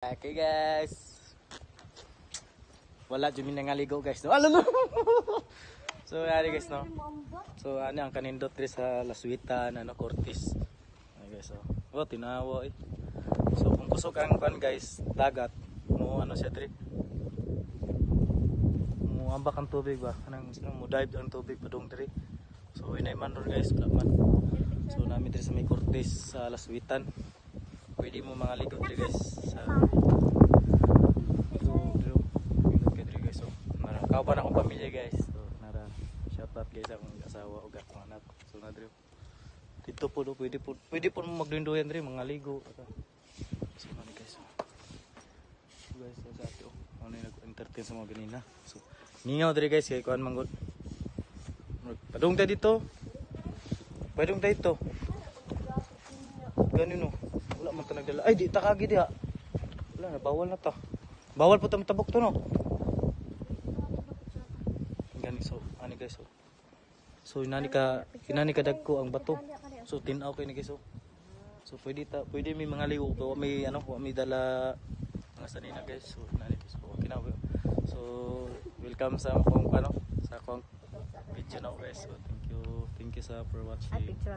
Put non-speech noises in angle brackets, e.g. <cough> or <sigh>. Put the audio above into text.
Okay guys. Wala jud mi nangaligo guys. No? Alo <laughs> so ari guys no. So ano ang kanindot diri sa Laswitan ano Cortis. Ay guys oh. Oh tinawa eh. So kung kusog ang pan guys, dagat mo ano siya diri. Mo ambak ang tubig ba? Kanang ano, mo dive ang tubig padung diri. So inay man ron guys, wala man. So namin diri sa may Cortis sa Laswitan. Pwede mo mga ligo diri guys kauban akong pamilya guys. So, nara shout out guys akong asawa ug akong anak. So, na diri. Dito po do pwede po pwede po mo maglinduyan diri mga ligo. So, ano guys. So, guys, so, sa ato. Ano yung nag-entertain sa mga ganina. So, ningaw diri guys kay kuan manggod. Padung tayo dito. Padung tayo dito. Ganun no. Wala man ta nagdala. Ay, di ta kagi diha. Wala na, bawal na ta. Bawal po ta matabok to no. Gani so, ani guys so. So inani ka, inani ka dagko ang bato. So tinaw kay ni guys so. So pwede ta, pwede may mga liwo pero may ano, may dala mga sanina guys. So inani guys so okay na. So welcome sa akong ano, sa akong video na guys. So thank you, thank you sa for watching. picture